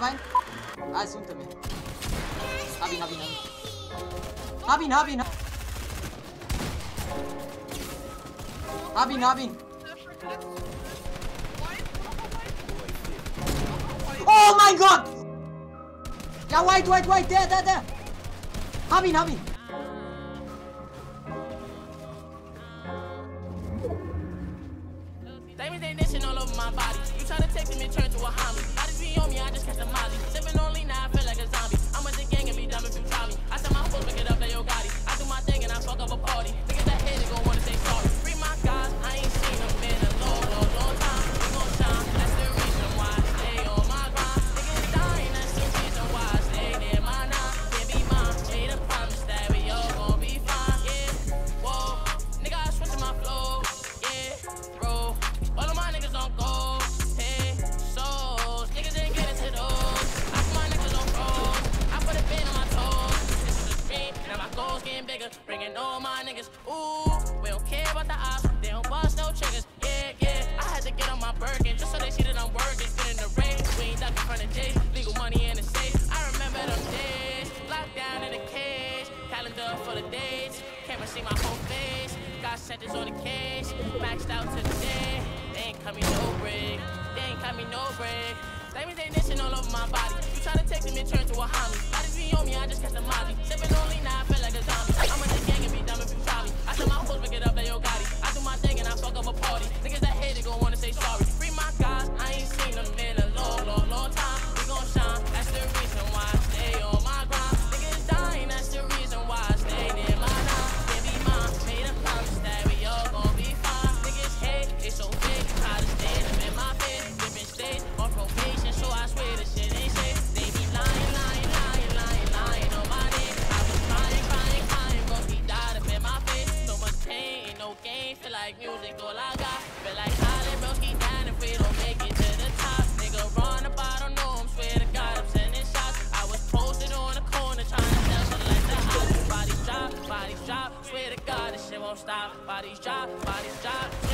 vai. Assuntami. Navi, navi, navi. Oh my god! Yeah, white, white, white. there, there, there! Navi, navi. All over my body. You take them and turn to a homie. On me, I niggas. Ooh, we don't care about the ops, they don't bust no triggers. Yeah, yeah, I had to get on my Birkin just so they see that I'm working. Been in the rain, we ain't ducking from the J. Legal money in the safe. I remember them days, locked down in a cage, calendar full of dates. Camera see my whole face, got sentence on the cage, maxed out to the day. They ain't cut me no break, they ain't cut me no break. Diamonds mean they nation all over my body. You try to take them and turn to a homie. I just be on me, I just catch them party. Niggas that hate it gon' wanna say sorry. stop. Bodies drop, bodies drop.